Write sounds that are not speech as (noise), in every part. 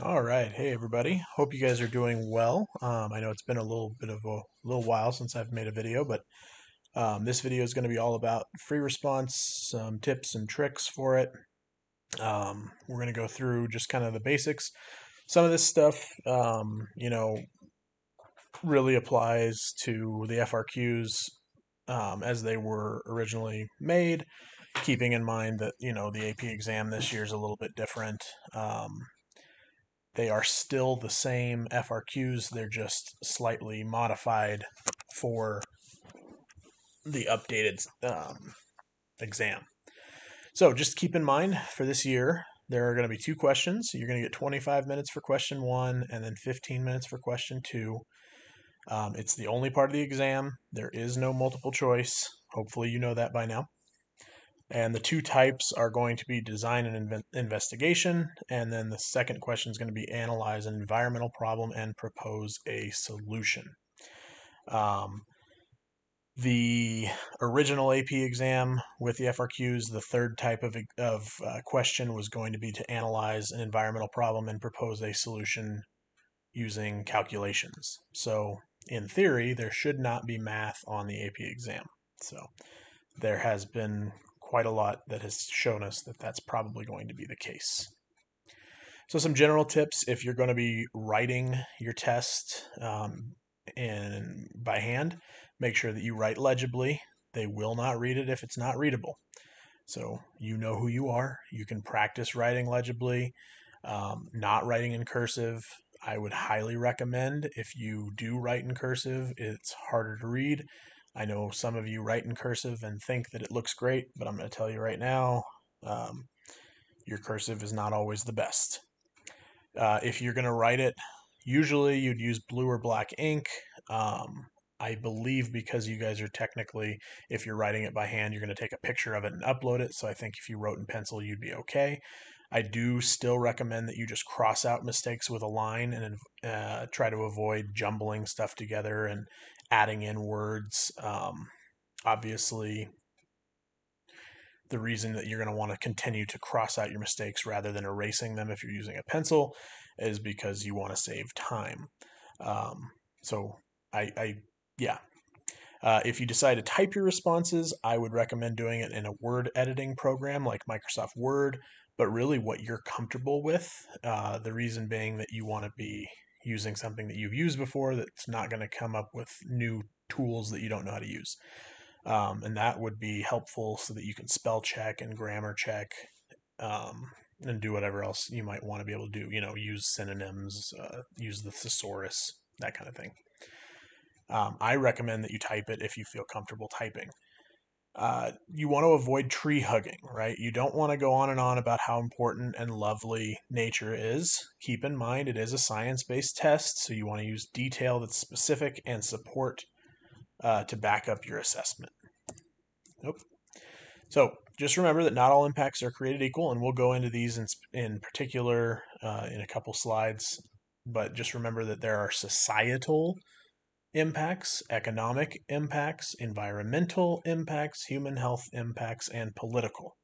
All right. Hey, everybody. Hope you guys are doing well. Um, I know it's been a little bit of a little while since I've made a video, but um, this video is going to be all about free response, some tips and tricks for it. Um, we're going to go through just kind of the basics. Some of this stuff, um, you know, really applies to the FRQs um, as they were originally made, keeping in mind that, you know, the AP exam this year is a little bit different. They are still the same FRQs, they're just slightly modified for the updated um, exam. So just keep in mind for this year, there are going to be two questions. You're going to get 25 minutes for question one and then 15 minutes for question two. Um, it's the only part of the exam. There is no multiple choice. Hopefully, you know that by now. And the two types are going to be design and inve- investigation. And then the second question is going to be analyze an environmental problem and propose a solution. Um, the original AP exam with the FRQs, the third type of, of uh, question was going to be to analyze an environmental problem and propose a solution using calculations. So, in theory, there should not be math on the AP exam. So, there has been quite a lot that has shown us that that's probably going to be the case. So, some general tips if you're going to be writing your test um, in by hand, make sure that you write legibly. They will not read it if it's not readable. So, you know who you are. You can practice writing legibly, um, not writing in cursive. I would highly recommend if you do write in cursive, it's harder to read. I know some of you write in cursive and think that it looks great, but I'm going to tell you right now, um, your cursive is not always the best. Uh, if you're going to write it, usually you'd use blue or black ink. Um, I believe because you guys are technically, if you're writing it by hand, you're going to take a picture of it and upload it. So I think if you wrote in pencil, you'd be okay. I do still recommend that you just cross out mistakes with a line and uh, try to avoid jumbling stuff together and adding in words. Um, obviously, the reason that you're going to want to continue to cross out your mistakes rather than erasing them if you're using a pencil is because you want to save time. Um, so I, I yeah. Uh, if you decide to type your responses, I would recommend doing it in a word editing program like Microsoft Word, but really what you're comfortable with. Uh, the reason being that you want to be using something that you've used before that's not going to come up with new tools that you don't know how to use. Um, and that would be helpful so that you can spell check and grammar check um, and do whatever else you might want to be able to do. You know, use synonyms, uh, use the thesaurus, that kind of thing. Um, I recommend that you type it if you feel comfortable typing. Uh, you want to avoid tree hugging, right? You don't want to go on and on about how important and lovely nature is. Keep in mind it is a science based test, so you want to use detail that's specific and support uh, to back up your assessment. Nope. So just remember that not all impacts are created equal, and we'll go into these in, in particular uh, in a couple slides. But just remember that there are societal impacts, economic impacts, environmental impacts, human health impacts, and political.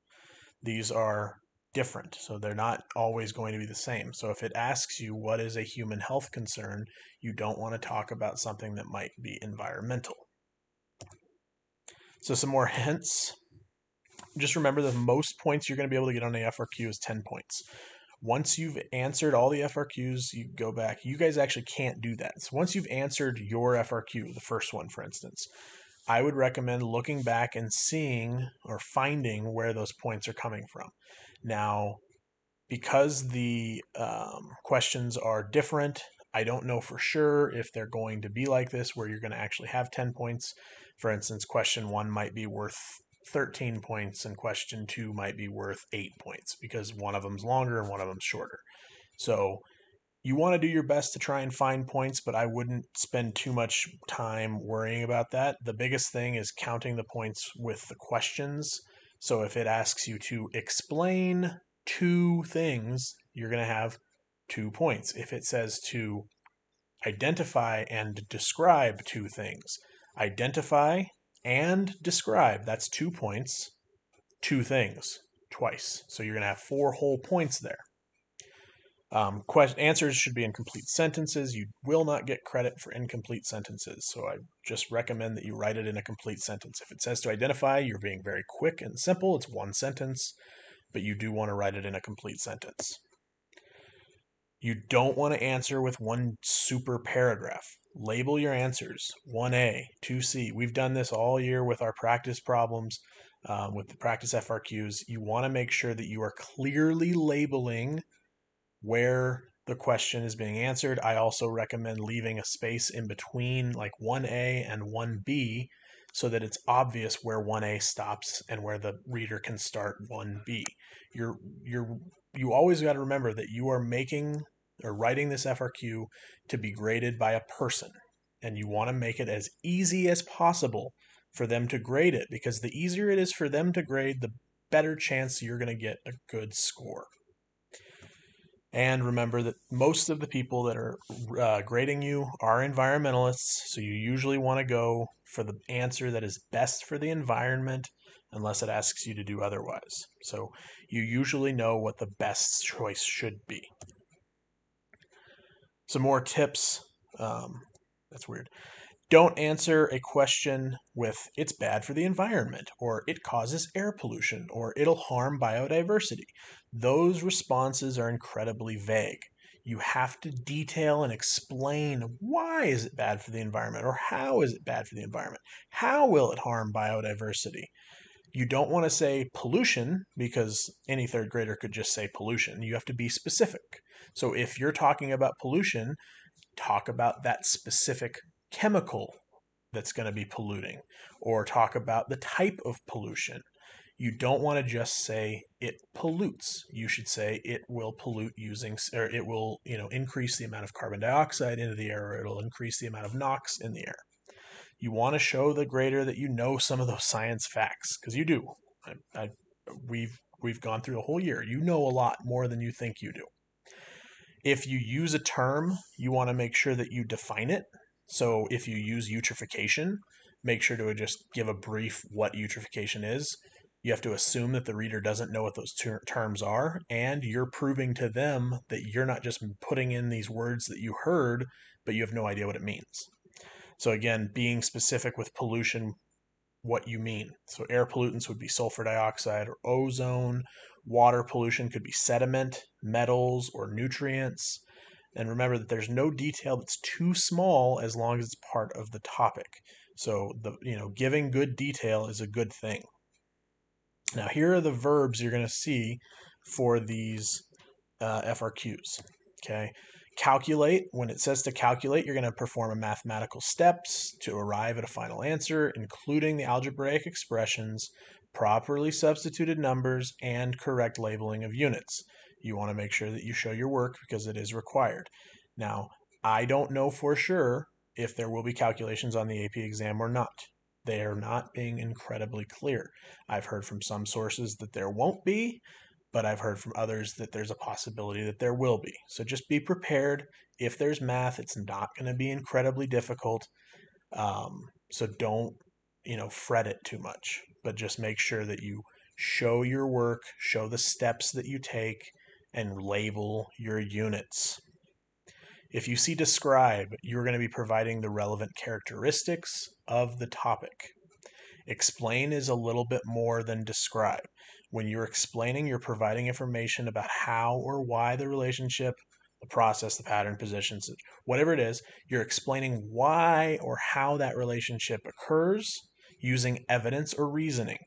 These are different, so they're not always going to be the same. So if it asks you what is a human health concern, you don't want to talk about something that might be environmental. So some more hints. Just remember the most points you're going to be able to get on a FRQ is 10 points once you've answered all the FRQs, you go back. You guys actually can't do that. So once you've answered your FRQ, the first one, for instance, I would recommend looking back and seeing or finding where those points are coming from. Now, because the um, questions are different, I don't know for sure if they're going to be like this, where you're going to actually have 10 points. For instance, question one might be worth 13 points and question two might be worth eight points because one of them's longer and one of them's shorter. So you want to do your best to try and find points, but I wouldn't spend too much time worrying about that. The biggest thing is counting the points with the questions. So if it asks you to explain two things, you're going to have two points. If it says to identify and describe two things, identify and describe. That's two points, two things, twice. So you're going to have four whole points there. Um, answers should be in complete sentences. You will not get credit for incomplete sentences, so I just recommend that you write it in a complete sentence. If it says to identify, you're being very quick and simple. It's one sentence, but you do want to write it in a complete sentence. You don't want to answer with one super paragraph. Label your answers 1A, 2C. We've done this all year with our practice problems, um, with the practice FRQs. You want to make sure that you are clearly labeling where the question is being answered. I also recommend leaving a space in between like 1A and 1B so that it's obvious where 1A stops and where the reader can start 1B. You're you're you always got to remember that you are making or writing this FRQ to be graded by a person and you want to make it as easy as possible for them to grade it because the easier it is for them to grade the better chance you're going to get a good score. And remember that most of the people that are uh, grading you are environmentalists, so you usually want to go for the answer that is best for the environment unless it asks you to do otherwise. So you usually know what the best choice should be. Some more tips. Um, that's weird. Don't answer a question with it's bad for the environment, or it causes air pollution, or it'll harm biodiversity. Those responses are incredibly vague. You have to detail and explain why is it bad for the environment or how is it bad for the environment? How will it harm biodiversity? You don't want to say pollution because any third grader could just say pollution. You have to be specific. So if you're talking about pollution, talk about that specific chemical that's going to be polluting or talk about the type of pollution. You don't want to just say it pollutes. You should say it will pollute using, or it will, you know, increase the amount of carbon dioxide into the air, or it'll increase the amount of NOx in the air. You want to show the grader that you know some of those (laughs) science facts because you do. I, I, we've we've gone through a whole year. You know a lot more than you think you do. If you use a term, you want to make sure that you define it so if you use eutrophication, make sure to just give a brief what eutrophication is. You have to assume that the reader doesn't know what those ter- terms are, and you're proving to them that you're not just putting in these words that you heard, but you have no idea what it means. So, again, being specific with pollution, what you mean. So, air pollutants would be sulfur dioxide or ozone, water pollution could be sediment, metals, or nutrients. And remember that there's no detail that's too small as long as it's part of the topic. So the you know giving good detail is a good thing. Now here are the verbs you're going to see for these uh, FRQs. Okay, calculate. When it says to calculate, you're going to perform a mathematical steps to arrive at a final answer, including the algebraic expressions, properly substituted numbers, and correct labeling of units you want to make sure that you show your work because it is required. Now, I don't know for sure if there will be calculations on the AP exam or not. They are not being incredibly clear. I've heard from some sources that there won't be, but I've heard from others that there's a possibility that there will be. So just be prepared. If there's math, it's not going to be incredibly difficult. Um, so don't, you know, fret it too much, but just make sure that you show your work, show the steps that you take, and label your units. If you see describe, you're going to be providing the relevant characteristics of the topic. Explain is a little bit more than describe. When you're explaining, you're providing information about how or why the relationship, the process, the pattern, positions, whatever it is, you're explaining why or how that relationship occurs using evidence or reasoning.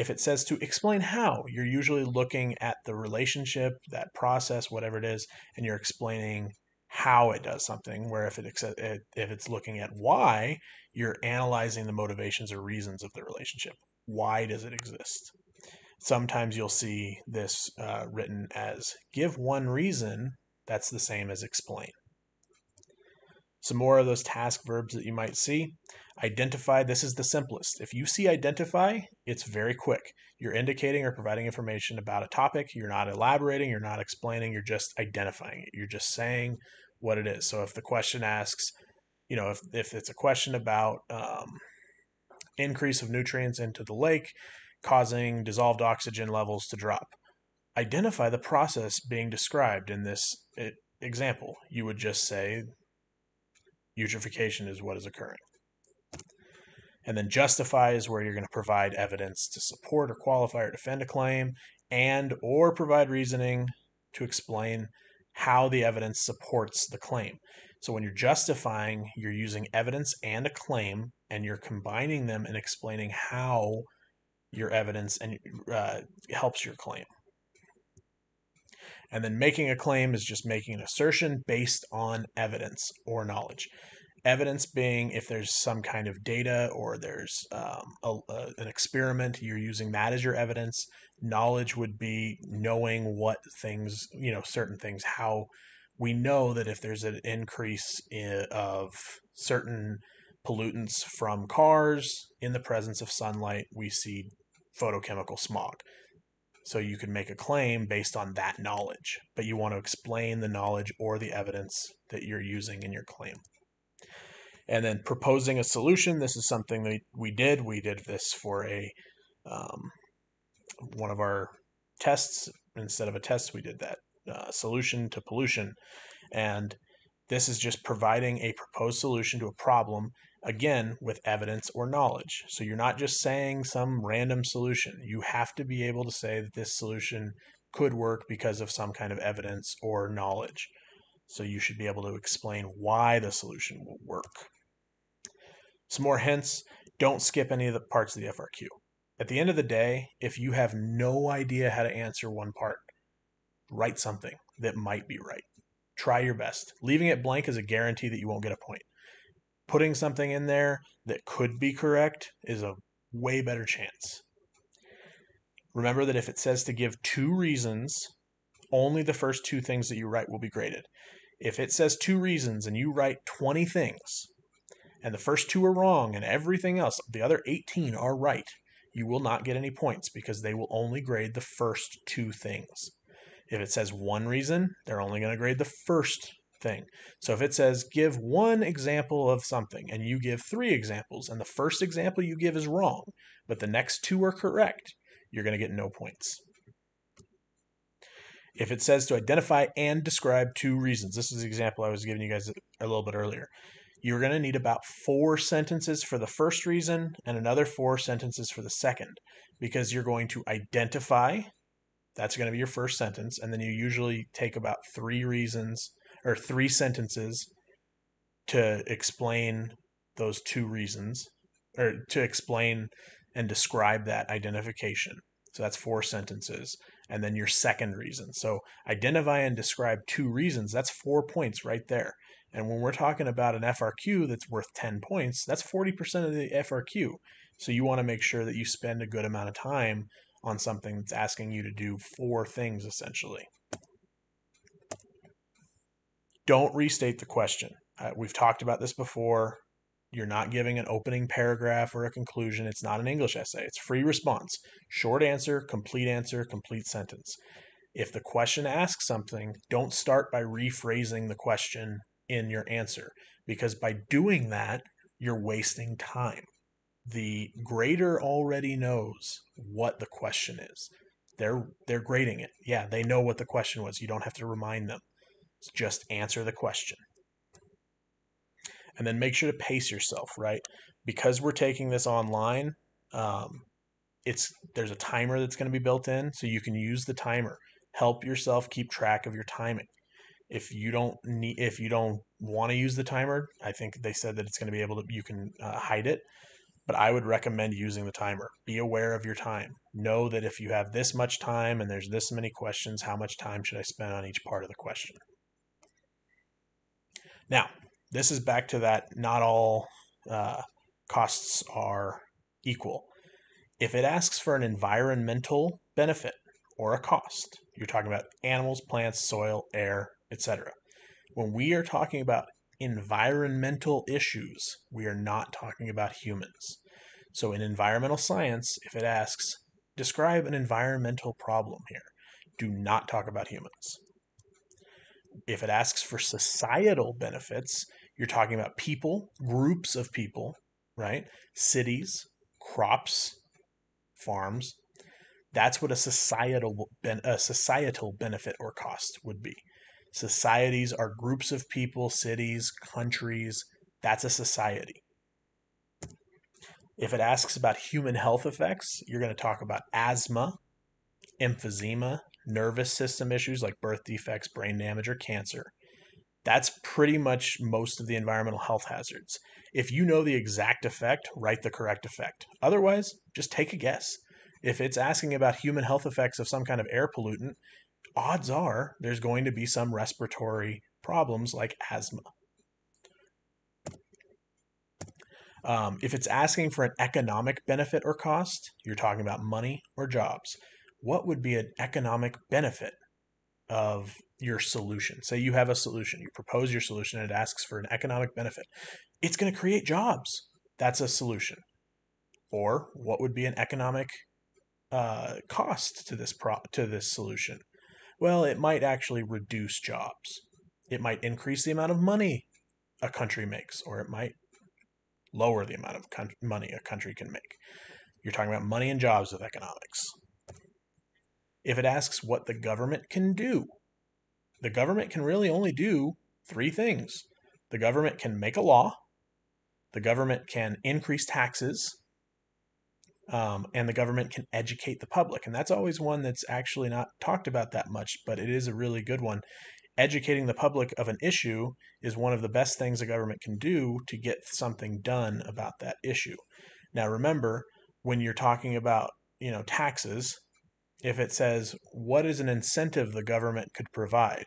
If it says to explain how, you're usually looking at the relationship, that process, whatever it is, and you're explaining how it does something. Where if it if it's looking at why, you're analyzing the motivations or reasons of the relationship. Why does it exist? Sometimes you'll see this uh, written as give one reason. That's the same as explain. Some more of those task verbs that you might see. Identify, this is the simplest. If you see identify, it's very quick. You're indicating or providing information about a topic. You're not elaborating, you're not explaining, you're just identifying it. You're just saying what it is. So if the question asks, you know, if, if it's a question about um, increase of nutrients into the lake causing dissolved oxygen levels to drop, identify the process being described in this example. You would just say eutrophication is what is occurring. And then justify is where you're going to provide evidence to support or qualify or defend a claim and or provide reasoning to explain how the evidence supports the claim. So when you're justifying, you're using evidence and a claim and you're combining them and explaining how your evidence and uh, helps your claim. And then making a claim is just making an assertion based on evidence or knowledge. Evidence being if there's some kind of data or there's um, a, a, an experiment, you're using that as your evidence. Knowledge would be knowing what things, you know, certain things, how we know that if there's an increase in, of certain pollutants from cars in the presence of sunlight, we see photochemical smog. So you can make a claim based on that knowledge, but you want to explain the knowledge or the evidence that you're using in your claim and then proposing a solution. This is something that we did. We did this for a um, one of our tests. Instead of a test, we did that uh, solution to pollution, and this is just providing a proposed solution to a problem again with evidence or knowledge. So you're not just saying some random solution. You have to be able to say that this solution could work because of some kind of evidence or knowledge. So you should be able to explain why the solution will work. Some more hints don't skip any of the parts of the FRQ. At the end of the day, if you have no idea how to answer one part, write something that might be right. Try your best. Leaving it blank is a guarantee that you won't get a point. Putting something in there that could be correct is a way better chance. Remember that if it says to give two reasons, only the first two things that you write will be graded. If it says two reasons and you write 20 things, and the first two are wrong and everything else, the other 18 are right, you will not get any points because they will only grade the first two things. If it says one reason, they're only going to grade the first thing. So if it says give one example of something and you give three examples and the first example you give is wrong, but the next two are correct, you're going to get no points. If it says to identify and describe two reasons, this is the example I was giving you guys a little bit earlier you're going to need about four sentences for the first reason and another four sentences for the second because you're going to identify that's going to be your first sentence and then you usually take about three reasons or three sentences to explain those two reasons or to explain and describe that identification. So that's four sentences. And then your second reason. So identify and describe two reasons. That's four points right there. And when we're talking about an FRQ that's worth 10 points, that's 40% of the FRQ. So you want to make sure that you spend a good amount of time on something that's asking you to do four things essentially. Don't restate the question. Uh, we've talked about this before. You're not giving an opening paragraph or a conclusion. It's not an English essay. It's free response. Short answer, complete answer, complete sentence. If the question asks something, don't start by rephrasing the question in your answer because by doing that, you're wasting time. The grader already knows what the question is. They're they're grading it. Yeah, they know what the question was. You don't have to remind them. Just answer the question. And then make sure to pace yourself, right? Because we're taking this online, um, it's there's a timer that's going to be built in, so you can use the timer. Help yourself keep track of your timing if you don't need if you don't want to use the timer i think they said that it's going to be able to you can uh, hide it but i would recommend using the timer be aware of your time know that if you have this much time and there's this many questions how much time should i spend on each part of the question now this is back to that not all uh, costs are equal if it asks for an environmental benefit or a cost you're talking about animals plants soil air etc. When we are talking about environmental issues, we are not talking about humans. So in environmental science, if it asks, describe an environmental problem here, do not talk about humans. If it asks for societal benefits, you're talking about people, groups of people, right? Cities, crops, farms. That's what a societal a societal benefit or cost would be. Societies are groups of people, cities, countries. That's a society. If it asks about human health effects, you're going to talk about asthma, emphysema, nervous system issues like birth defects, brain damage, or cancer. That's pretty much most of the environmental health hazards. If you know the exact effect, write the correct effect. Otherwise, just take a guess. If it's asking about human health effects of some kind of air pollutant, odds are there's going to be some respiratory problems like asthma. Um, if it's asking for an economic benefit or cost, you're talking about money or jobs. What would be an economic benefit of your solution? Say you have a solution, you propose your solution, and it asks for an economic benefit. It's going to create jobs. That's a solution. Or what would be an economic uh, cost to this pro- to this solution? Well, it might actually reduce jobs. It might increase the amount of money a country makes, or it might lower the amount of money a country can make. You're talking about money and jobs with economics. If it asks what the government can do, the government can really only do three things. The government can make a law, the government can increase taxes, um, and the government can educate the public. And that's always one that's actually not talked about that much, but it is a really good one educating the public of an issue is one of the best things a government can do to get something done about that issue. Now remember, when you're talking about, you know, taxes, if it says what is an incentive the government could provide,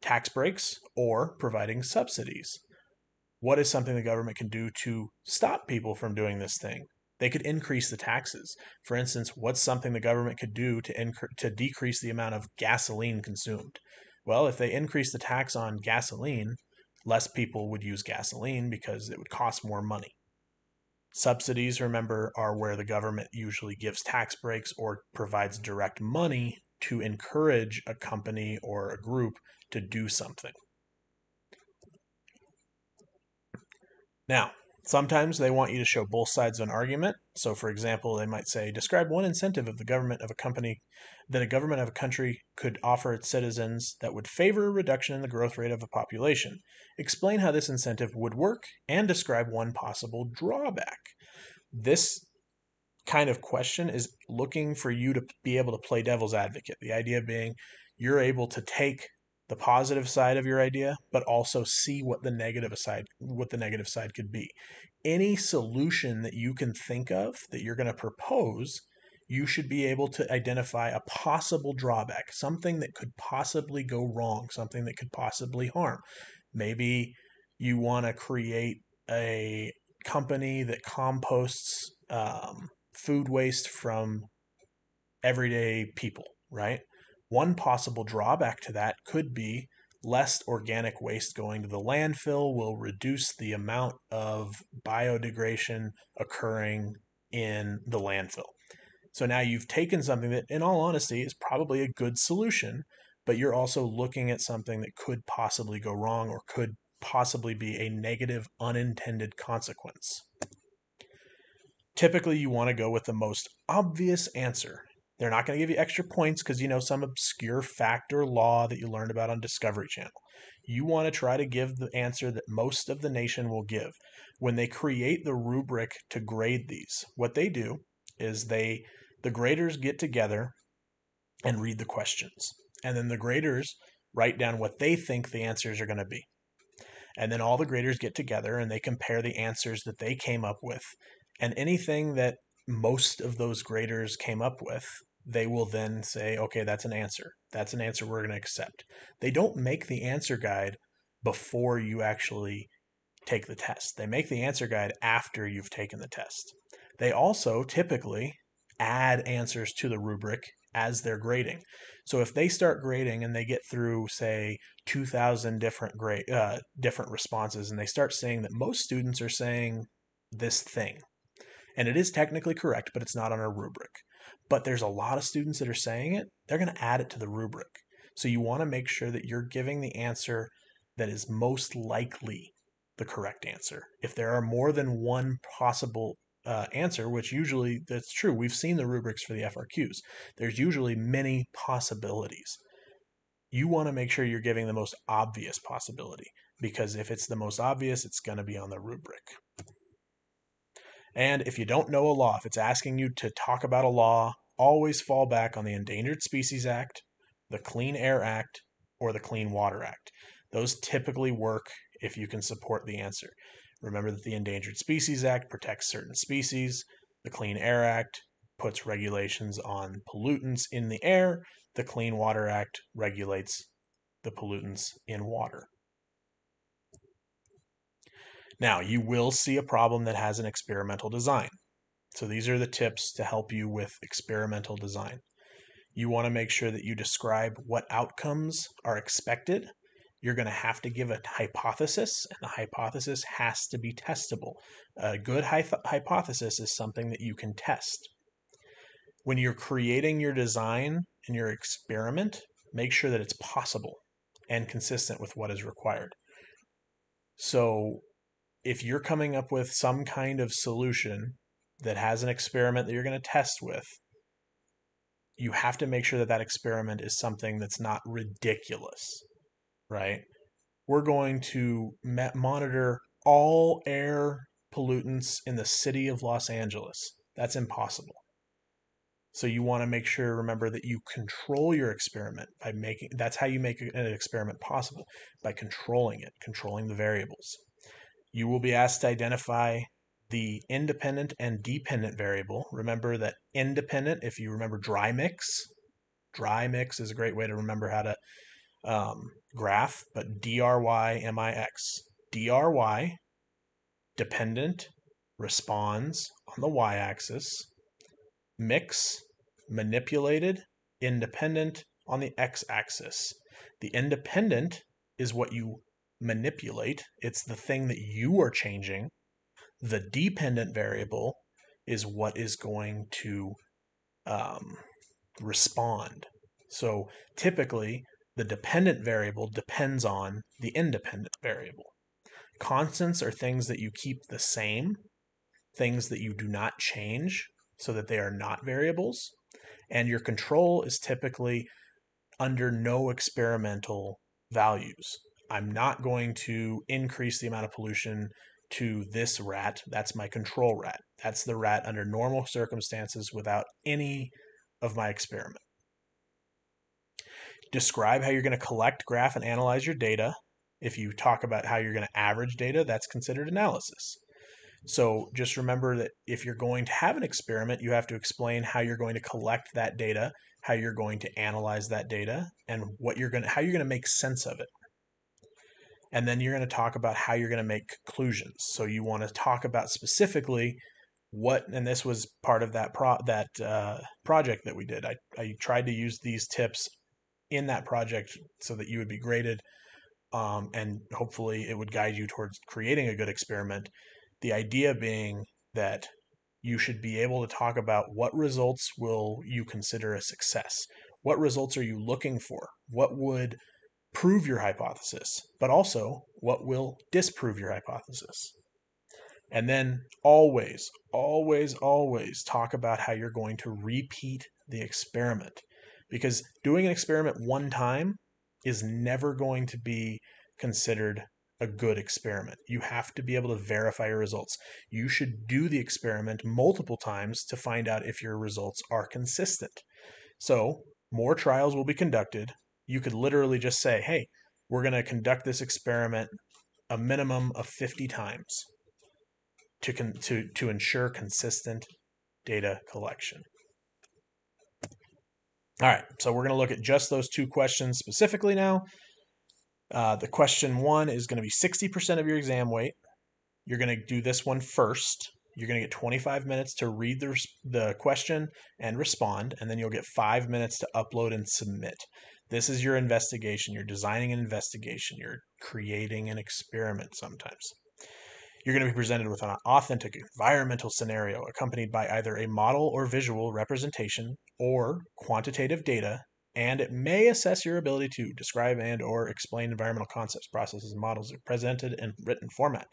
tax breaks or providing subsidies. What is something the government can do to stop people from doing this thing? They could increase the taxes. For instance, what's something the government could do to inc- to decrease the amount of gasoline consumed? Well, if they increase the tax on gasoline, less people would use gasoline because it would cost more money. Subsidies, remember, are where the government usually gives tax breaks or provides direct money to encourage a company or a group to do something. Now, Sometimes they want you to show both sides of an argument. So, for example, they might say, describe one incentive of the government of a company that a government of a country could offer its citizens that would favor a reduction in the growth rate of a population. Explain how this incentive would work and describe one possible drawback. This kind of question is looking for you to be able to play devil's advocate. The idea being you're able to take the positive side of your idea, but also see what the negative side what the negative side could be. Any solution that you can think of that you're going to propose, you should be able to identify a possible drawback, something that could possibly go wrong, something that could possibly harm. Maybe you want to create a company that composts um, food waste from everyday people, right? One possible drawback to that could be less organic waste going to the landfill will reduce the amount of biodegradation occurring in the landfill. So now you've taken something that, in all honesty, is probably a good solution, but you're also looking at something that could possibly go wrong or could possibly be a negative unintended consequence. Typically, you want to go with the most obvious answer they're not going to give you extra points because you know some obscure fact or law that you learned about on Discovery Channel. You want to try to give the answer that most of the nation will give. When they create the rubric to grade these, what they do is they the graders get together and read the questions. And then the graders write down what they think the answers are going to be. And then all the graders get together and they compare the answers that they came up with. And anything that most of those graders came up with, they will then say, okay, that's an answer. That's an answer we're going to accept. They don't make the answer guide before you actually take the test. They make the answer guide after you've taken the test. They also typically add answers to the rubric as they're grading. So if they start grading and they get through, say, 2,000 different grade, uh, different responses, and they start saying that most students are saying this thing, and it is technically correct, but it's not on our rubric. But there's a lot of students that are saying it, they're going to add it to the rubric. So you want to make sure that you're giving the answer that is most likely the correct answer. If there are more than one possible uh, answer, which usually that's true. We've seen the rubrics for the FRQs. There's usually many possibilities. You want to make sure you're giving the most obvious possibility because if it's the most obvious, it's going to be on the rubric. And if you don't know a law, if it's asking you to talk about a law, always fall back on the Endangered Species Act, the Clean Air Act, or the Clean Water Act. Those typically work if you can support the answer. Remember that the Endangered Species Act protects certain species, the Clean Air Act puts regulations on pollutants in the air, the Clean Water Act regulates the pollutants in water. Now, you will see a problem that has an experimental design. So these are the tips to help you with experimental design. You want to make sure that you describe what outcomes are expected. You're going to have to give a hypothesis, and the hypothesis has to be testable. A good hypothesis is something that you can test. When you're creating your design and your experiment, make sure that it's possible and consistent with what is required. So, if you're coming up with some kind of solution that has an experiment that you're going to test with, you have to make sure that that experiment is something that's not ridiculous, right? We're going to monitor all air pollutants in the city of Los Angeles. That's impossible. So you want to make sure, remember, that you control your experiment by making. That's how you make an experiment possible by controlling it, controlling the variables. You will be asked to identify the independent and dependent variable. Remember that independent, if you remember dry mix, dry mix is a great way to remember how to um, graph, but DRY-MIX. DRY, dependent, responds on the y-axis. Mix, manipulated, independent on the x-axis. The independent is what you manipulate. It's the thing that you are changing. The dependent variable is what is going to um, respond. So typically, the dependent variable depends on the independent variable. Constants are things that you keep the same, things that you do not change so that they are not variables. And your control is typically under no experimental values. I'm not going to increase the amount of pollution to this rat. That's my control rat. That's the rat under normal circumstances without any of my experiment. Describe how you're going to collect, graph, and analyze your data. If you talk about how you're going to average data, that's considered analysis. So just remember that if you're going to have an experiment, you have to explain how you're going to collect that data, how you're going to analyze that data, and what you're going to, how you're going to make sense of it and then you're going to talk about how you're going to make conclusions. So you want to talk about specifically what, and this was part of that pro that uh, project that we did. I I tried to use these tips in that project so that you would be graded, um, and hopefully it would guide you towards creating a good experiment. The idea being that you should be able to talk about what results will you consider a success. What results are you looking for? What would prove your hypothesis, but also what will disprove your hypothesis. And then always, always, always talk about how you're going to repeat the experiment. Because doing an experiment one time is never going to be considered a good experiment. You have to be able to verify your results. You should do the experiment multiple times to find out if your results are consistent. So, more trials will be conducted, you could literally just say, hey, we're going to conduct this experiment a minimum of 50 times to, con- to, to ensure consistent data collection. All right, so we're going to look at just those two questions specifically now. Uh, the question one is going to be 60% of your exam weight. You're going to do this one first. You're going to get 25 minutes to read the, the question and respond, and then you'll get five minutes to upload and submit. This is your investigation. You're designing an investigation. You're creating an experiment sometimes. You're going to be presented with an authentic environmental scenario accompanied by either a model or visual representation or quantitative data and it may assess your ability to describe and or explain environmental concepts processes and models presented in written format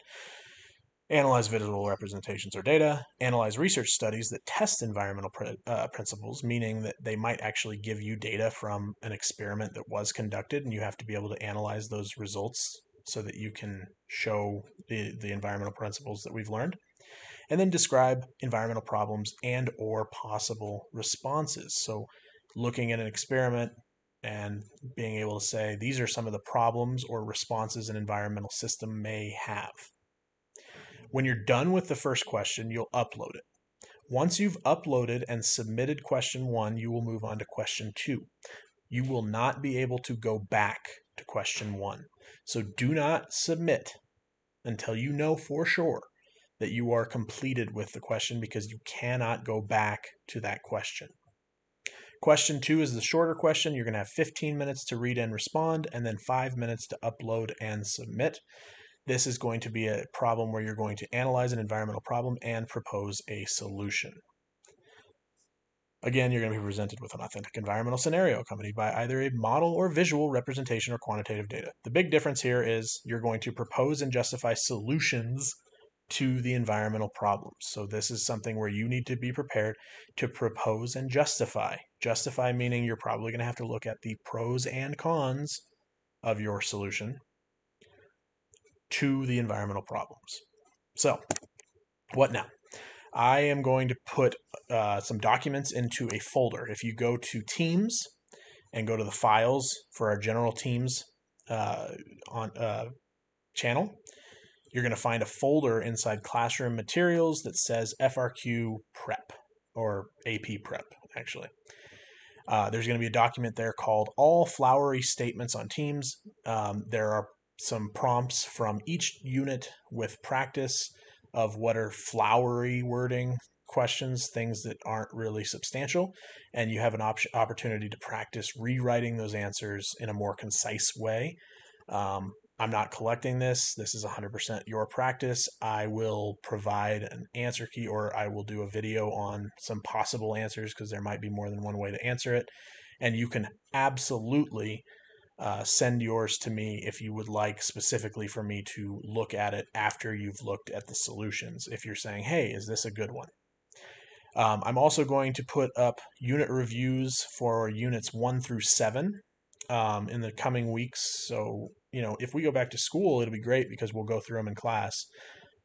analyze visual representations or data, analyze research studies that test environmental pr- uh, principles, meaning that they might actually give you data from an experiment that was conducted, and you have to be able to analyze those results so that you can show the, the environmental principles that we've learned and then describe environmental problems and or possible responses. So looking at an experiment and being able to say these are some of the problems or responses an environmental system may have when you're done with the first question, you'll upload it. Once you've uploaded and submitted question one, you will move on to question two. You will not be able to go back to question one. So do not submit until you know for sure that you are completed with the question because you cannot go back to that question. Question two is the shorter question. You're going to have 15 minutes to read and respond, and then five minutes to upload and submit. This is going to be a problem where you're going to analyze an environmental problem and propose a solution. Again, you're going to be presented with an authentic environmental scenario accompanied by either a model or visual representation or quantitative data. The big difference here is you're going to propose and justify solutions to the environmental problems. So this is something where you need to be prepared to propose and justify. Justify meaning you're probably going to have to look at the pros and cons of your solution to the environmental problems. So, what now? I am going to put uh, some documents into a folder. If you go to Teams and go to the files for our general Teams uh, on uh, channel, you're going to find a folder inside Classroom Materials that says FRQ Prep or AP Prep, actually. Uh, there's going to be a document there called All Flowery Statements on Teams. Um, there are some prompts from each unit with practice of what are flowery wording questions, things that aren't really substantial, and you have an op- opportunity to practice rewriting those answers in a more concise way. Um, I'm not collecting this. This is 100% your practice. I will provide an answer key or I will do a video on some possible answers because there might be more than one way to answer it. And you can absolutely uh, send yours to me if you would like specifically for me to look at it after you've looked at the solutions. If you're saying, hey, is this a good one? Um, I'm also going to put up unit reviews for units one through seven um, in the coming weeks. So, you know, if we go back to school, it'll be great because we'll go through them in class.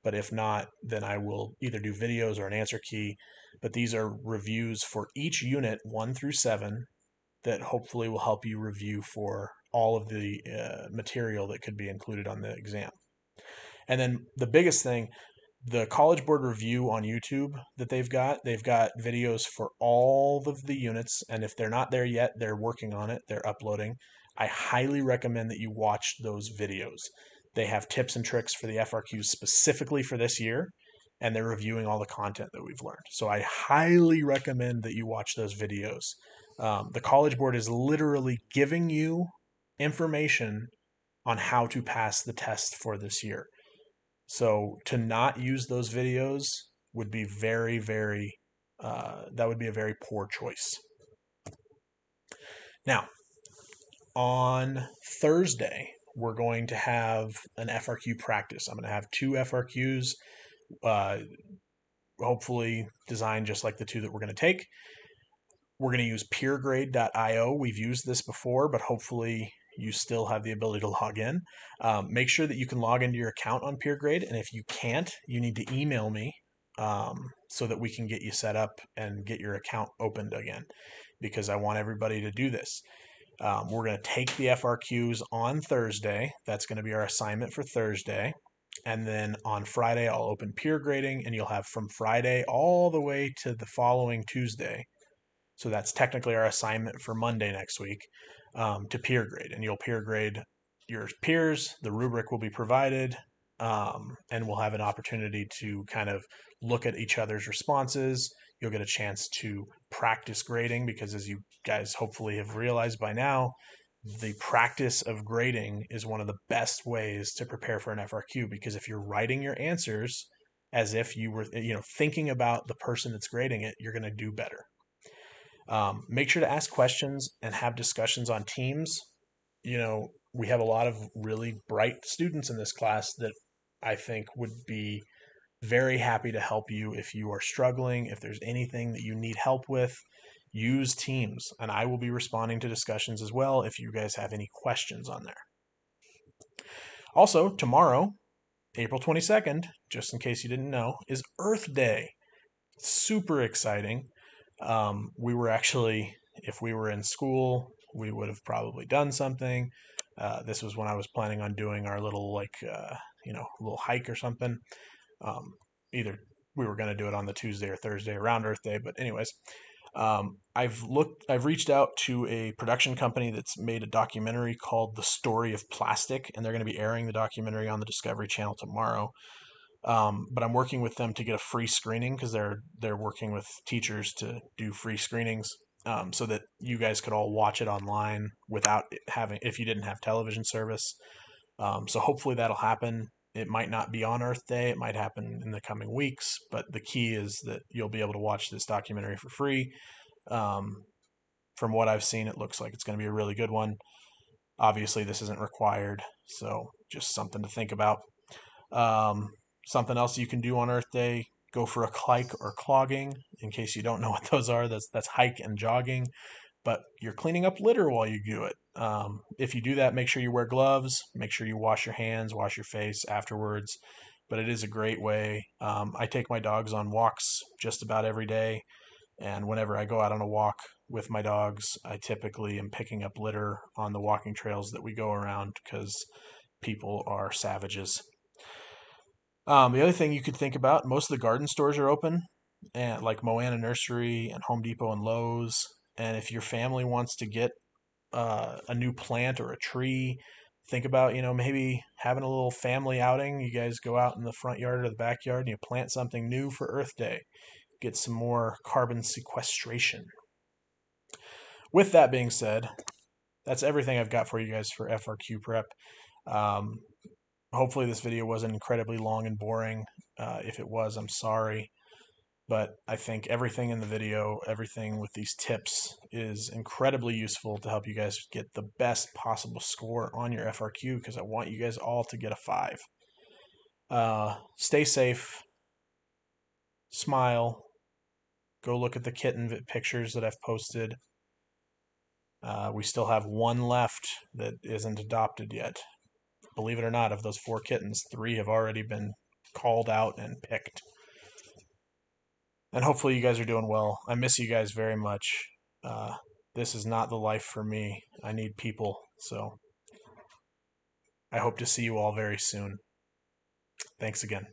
But if not, then I will either do videos or an answer key. But these are reviews for each unit, one through seven, that hopefully will help you review for all of the uh, material that could be included on the exam. And then the biggest thing, the College Board review on YouTube that they've got, they've got videos for all of the units. And if they're not there yet, they're working on it, they're uploading. I highly recommend that you watch those videos. They have tips and tricks for the FRQs specifically for this year, and they're reviewing all the content that we've learned. So I highly recommend that you watch those videos. Um, the College Board is literally giving you information on how to pass the test for this year. So to not use those videos would be very, very, uh, that would be a very poor choice. Now, on Thursday, we're going to have an FRQ practice. I'm going to have two FRQs, uh, hopefully designed just like the two that we're going to take. We're going to use peergrade.io. We've used this before, but hopefully you still have the ability to log in. Um, make sure that you can log into your account on PeerGrade, and if you can't, you need to email me um, so that we can get you set up and get your account opened again, because I want everybody to do this. Um, we're going to take the FRQs on Thursday. That's going to be our assignment for Thursday. And then on Friday, I'll open peer grading, and you'll have from Friday all the way to the following Tuesday. So that's technically our assignment for Monday next week um, to peer grade, and you'll peer grade your peers. The rubric will be provided, um, and we'll have an opportunity to kind of look at each other's responses. You'll get a chance to practice grading because, as you guys hopefully have realized by now, the practice of grading is one of the best ways to prepare for an FRQ because if you're writing your answers as if you were you know thinking about the person that's grading it, you're going to do better. Um, make sure to ask questions and have discussions on teams. You know, we have a lot of really bright students in this class that I think would be very happy to help you if you are struggling, if there's anything that you need help with. Use Teams, and I will be responding to discussions as well if you guys have any questions on there. Also, tomorrow, April 22nd, just in case you didn't know, is Earth Day. Super exciting. Um, we were actually, if we were in school, we would have probably done something. Uh, this was when I was planning on doing our little, like, uh, you know, little hike or something. Um, either we were going to do it on the Tuesday or Thursday around Earth Day, but anyways, um, I've looked, I've reached out to a production company that's made a documentary called "The Story of Plastic," and they're going to be airing the documentary on the Discovery Channel tomorrow. Um, but I'm working with them to get a free screening because they're they're working with teachers to do free screenings, um, so that you guys could all watch it online without having if you didn't have television service. Um, so hopefully that'll happen. It might not be on Earth Day. It might happen in the coming weeks. But the key is that you'll be able to watch this documentary for free. Um, from what I've seen, it looks like it's going to be a really good one. Obviously, this isn't required, so just something to think about. Um, something else you can do on Earth Day: go for a hike or plogging. In case you don't know (laughs) what those are, that's that's hike and jogging but you're cleaning up litter while you do it. Um, if you do that, make sure you wear gloves, make sure you wash your hands, wash your face afterwards. But it is a great way. Um, I take my dogs on walks just about every day. And whenever I go out on a walk with my dogs, I typically am picking up litter on the walking trails that we go around because people are savages. Um, the other thing you could think about most of the garden stores are open, and like Moana Nursery and Home Depot and Lowe's. And if your family wants to get uh, a new plant or a tree, think about, you know, maybe having a little family outing. You guys go out in the front yard or the backyard and you plant something new for Earth Day. Get some more carbon sequestration. With that being said, that's everything I've got for you guys for FRQ prep. Um, hopefully, this video wasn't incredibly long and boring. Uh, if it was, I'm sorry but I think everything in the video, everything with these tips is incredibly useful to help you guys get the best possible score on your FRQ because I want you guys all to get a five. Uh, stay safe, smile, go look at the kitten pictures that I've posted. Uh, we still have one left that isn't adopted yet. Believe it or not, of those four kittens, three have already been called out and picked and hopefully you guys are doing well. I miss you guys very much. Uh, this is not the life for me. I need people, so I hope to see you all very soon. Thanks again.